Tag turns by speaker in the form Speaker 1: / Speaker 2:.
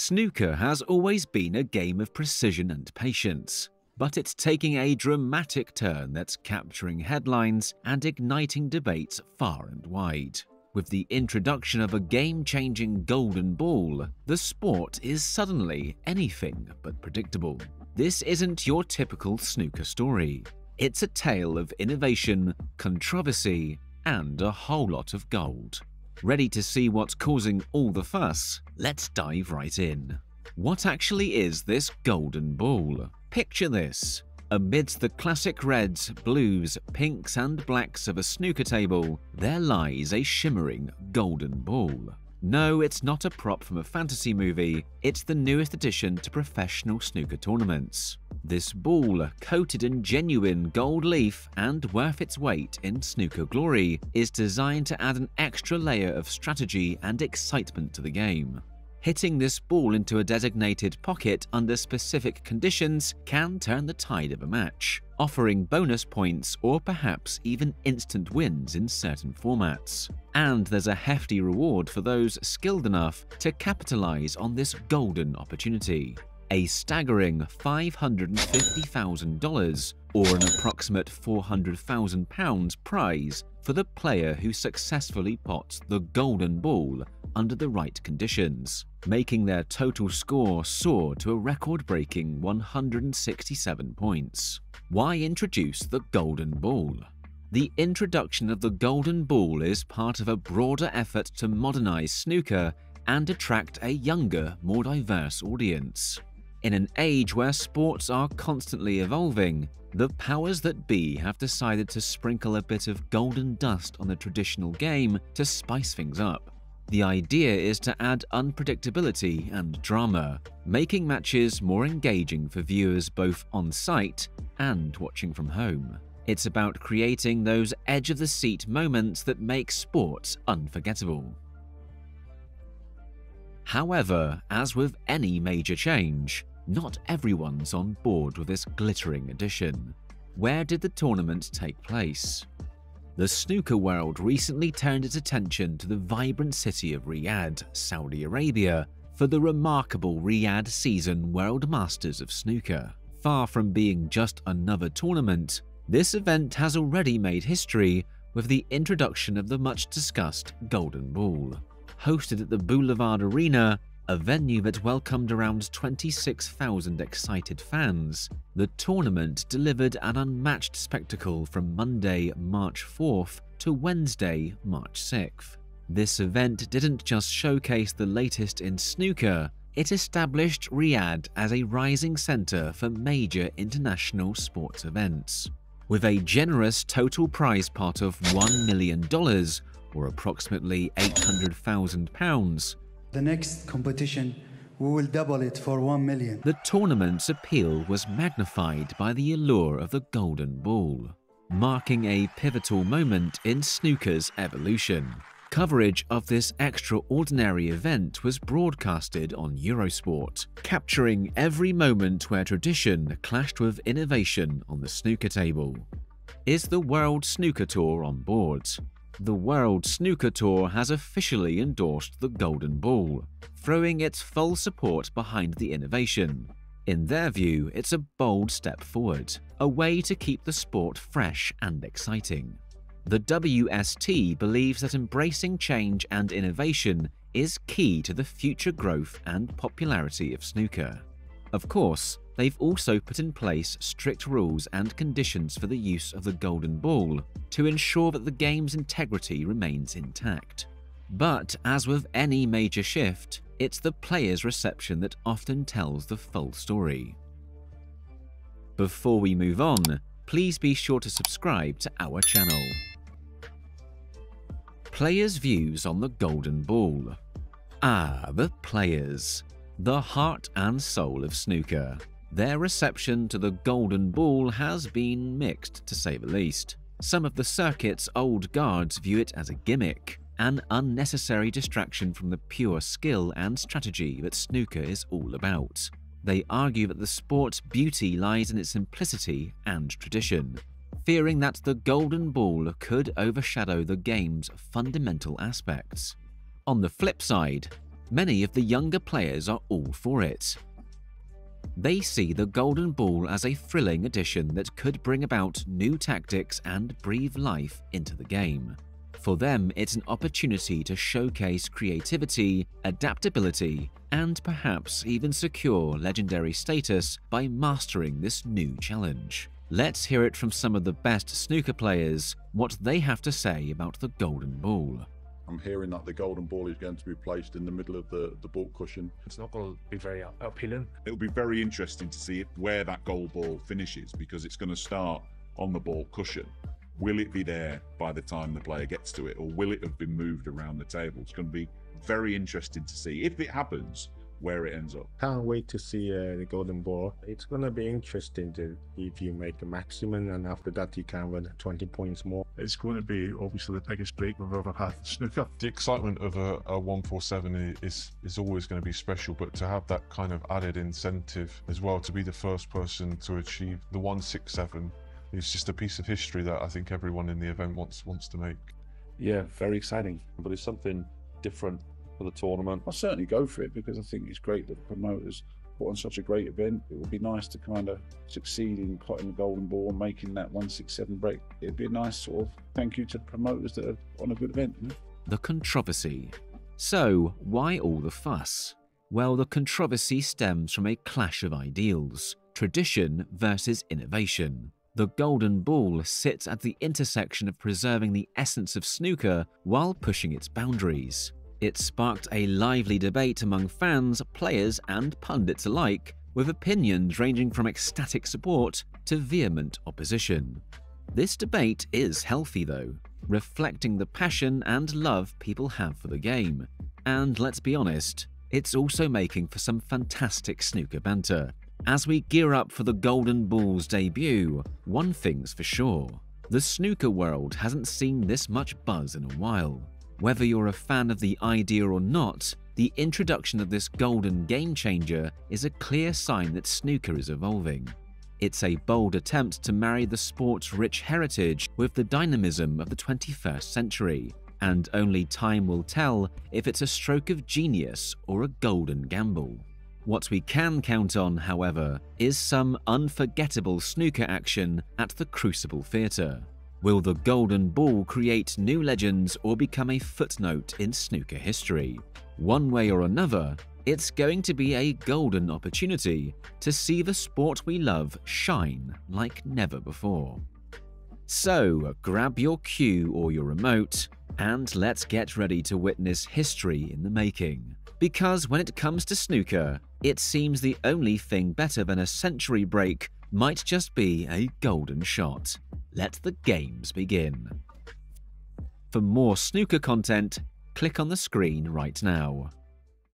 Speaker 1: Snooker has always been a game of precision and patience, but it's taking a dramatic turn that's capturing headlines and igniting debates far and wide. With the introduction of a game changing golden ball, the sport is suddenly anything but predictable. This isn't your typical snooker story. It's a tale of innovation, controversy, and a whole lot of gold. Ready to see what's causing all the fuss? Let's dive right in. What actually is this golden ball? Picture this. Amidst the classic reds, blues, pinks, and blacks of a snooker table, there lies a shimmering golden ball. No, it's not a prop from a fantasy movie, it's the newest addition to professional snooker tournaments. This ball, coated in genuine gold leaf and worth its weight in snooker glory, is designed to add an extra layer of strategy and excitement to the game. Hitting this ball into a designated pocket under specific conditions can turn the tide of a match, offering bonus points or perhaps even instant wins in certain formats. And there's a hefty reward for those skilled enough to capitalize on this golden opportunity a staggering $550,000 or an approximate £400,000 prize for the player who successfully pots the golden ball under the right conditions, making their total score soar to a record-breaking 167 points. Why introduce the golden ball? The introduction of the golden ball is part of a broader effort to modernize snooker and attract a younger, more diverse audience. In an age where sports are constantly evolving, the powers that be have decided to sprinkle a bit of golden dust on the traditional game to spice things up. The idea is to add unpredictability and drama, making matches more engaging for viewers both on site and watching from home. It's about creating those edge of the seat moments that make sports unforgettable. However, as with any major change, not everyone's on board with this glittering addition. Where did the tournament take place? The snooker world recently turned its attention to the vibrant city of Riyadh, Saudi Arabia, for the remarkable Riyadh Season World Masters of Snooker. Far from being just another tournament, this event has already made history with the introduction of the much discussed Golden Ball. Hosted at the Boulevard Arena, a venue that welcomed around 26,000 excited fans, the tournament delivered an unmatched spectacle from Monday, March 4th to Wednesday, March 6th. This event didn't just showcase the latest in snooker, it established Riyadh as a rising centre for major international sports events. With a generous total prize pot of $1 million, or approximately £800,000,
Speaker 2: the next competition, we will double it for 1 million.
Speaker 1: The tournament's appeal was magnified by the allure of the Golden Ball, marking a pivotal moment in snooker's evolution. Coverage of this extraordinary event was broadcasted on Eurosport, capturing every moment where tradition clashed with innovation on the snooker table. Is the World Snooker Tour on board? The World Snooker Tour has officially endorsed the Golden Ball, throwing its full support behind the innovation. In their view, it's a bold step forward, a way to keep the sport fresh and exciting. The WST believes that embracing change and innovation is key to the future growth and popularity of snooker. Of course, they've also put in place strict rules and conditions for the use of the golden ball to ensure that the game's integrity remains intact. But as with any major shift, it's the player's reception that often tells the full story. Before we move on, please be sure to subscribe to our channel. Players' views on the Golden Ball. Ah, the players the heart and soul of snooker. Their reception to the Golden Ball has been mixed, to say the least. Some of the circuit's old guards view it as a gimmick, an unnecessary distraction from the pure skill and strategy that snooker is all about. They argue that the sport's beauty lies in its simplicity and tradition, fearing that the Golden Ball could overshadow the game's fundamental aspects. On the flip side, many of the younger players are all for it. They see the Golden Ball as a thrilling addition that could bring about new tactics and breathe life into the game. For them, it's an opportunity to showcase creativity, adaptability, and perhaps even secure legendary status by mastering this new challenge. Let's hear it from some of the best snooker players, what they have to say about the Golden Ball.
Speaker 3: I'm hearing that the golden ball is going to be placed in the middle of the, the baulk cushion.
Speaker 4: It's not going to be very appealing.
Speaker 5: It'll be very interesting to see where that gold ball finishes because it's going to start on the baulk cushion. Will it be there by the time the player gets to it, or will it have been moved around the table? It's going to be very interesting to see. If it happens, where it ends up.
Speaker 6: Can't wait to see uh, the golden ball. It's gonna be interesting to if you make a maximum and after that you can win 20 points more.
Speaker 7: It's going to be obviously the biggest break we've ever had in snooker.
Speaker 8: The excitement of a, a 147 is is always going to be special, but to have that kind of added incentive as well to be the first person to achieve the 167 is just a piece of history that I think everyone in the event wants wants to make.
Speaker 9: Yeah, very exciting, but it's something different for the tournament.
Speaker 3: I'll certainly go for it because I think it's great that the promoters put on such a great event. It would be nice to kind of succeed in cutting the golden ball and making that 167 break. It'd be a nice sort of thank you to the promoters that are on a good event. You know?
Speaker 1: The controversy. So, why all the fuss? Well, the controversy stems from a clash of ideals tradition versus innovation. The golden ball sits at the intersection of preserving the essence of snooker while pushing its boundaries. It sparked a lively debate among fans, players, and pundits alike, with opinions ranging from ecstatic support to vehement opposition. This debate is healthy, though, reflecting the passion and love people have for the game. And let's be honest, it's also making for some fantastic snooker banter. As we gear up for the Golden Ball's debut, one thing's for sure the snooker world hasn't seen this much buzz in a while. Whether you're a fan of the idea or not, the introduction of this golden game changer is a clear sign that snooker is evolving. It's a bold attempt to marry the sport's rich heritage with the dynamism of the 21st century, and only time will tell if it's a stroke of genius or a golden gamble. What we can count on, however, is some unforgettable snooker action at the Crucible Theatre. Will the Golden Ball create new legends or become a footnote in snooker history? One way or another, it's going to be a golden opportunity to see the sport we love shine like never before. So, grab your cue or your remote, and let's get ready to witness history in the making. Because when it comes to snooker, it seems the only thing better than a century break might just be a golden shot. Let the games begin. For more snooker content, click on the screen right now.